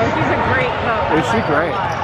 She's a great. I Is she great?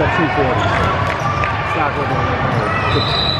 At 240. It's not going to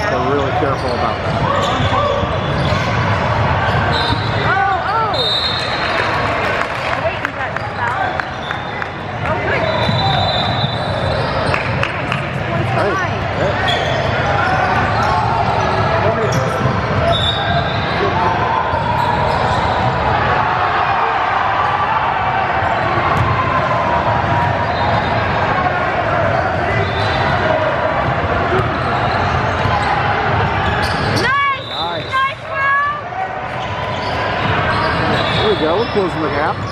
Yeah. They're really careful about that. Closing the gap.